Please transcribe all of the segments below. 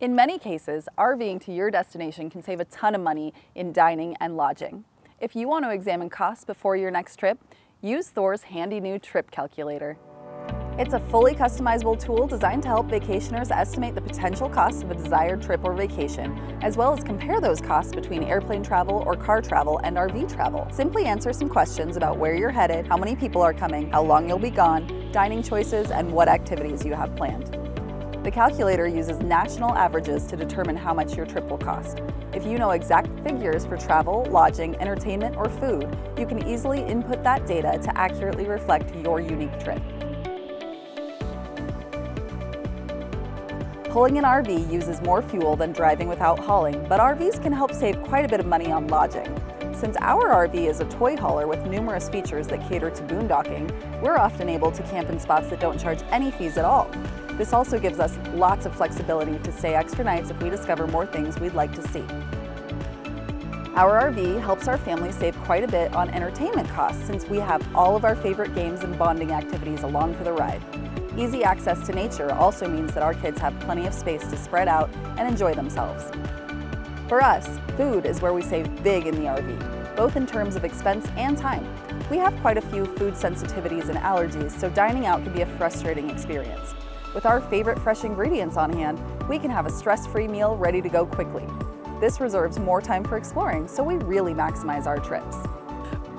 In many cases, RVing to your destination can save a ton of money in dining and lodging. If you want to examine costs before your next trip, use Thor's handy new trip calculator. It's a fully customizable tool designed to help vacationers estimate the potential costs of a desired trip or vacation, as well as compare those costs between airplane travel or car travel and RV travel. Simply answer some questions about where you're headed, how many people are coming, how long you'll be gone, dining choices, and what activities you have planned. The calculator uses national averages to determine how much your trip will cost. If you know exact figures for travel, lodging, entertainment, or food, you can easily input that data to accurately reflect your unique trip. Pulling an RV uses more fuel than driving without hauling, but RVs can help save quite a bit of money on lodging. Since our RV is a toy hauler with numerous features that cater to boondocking, we're often able to camp in spots that don't charge any fees at all. This also gives us lots of flexibility to stay extra nights if we discover more things we'd like to see. Our RV helps our family save quite a bit on entertainment costs since we have all of our favorite games and bonding activities along for the ride. Easy access to nature also means that our kids have plenty of space to spread out and enjoy themselves. For us, food is where we save big in the RV, both in terms of expense and time. We have quite a few food sensitivities and allergies, so dining out can be a frustrating experience. With our favorite fresh ingredients on hand, we can have a stress-free meal ready to go quickly. This reserves more time for exploring, so we really maximize our trips.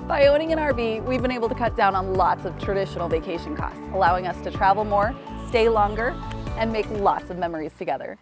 By owning an RV, we've been able to cut down on lots of traditional vacation costs, allowing us to travel more, stay longer, and make lots of memories together.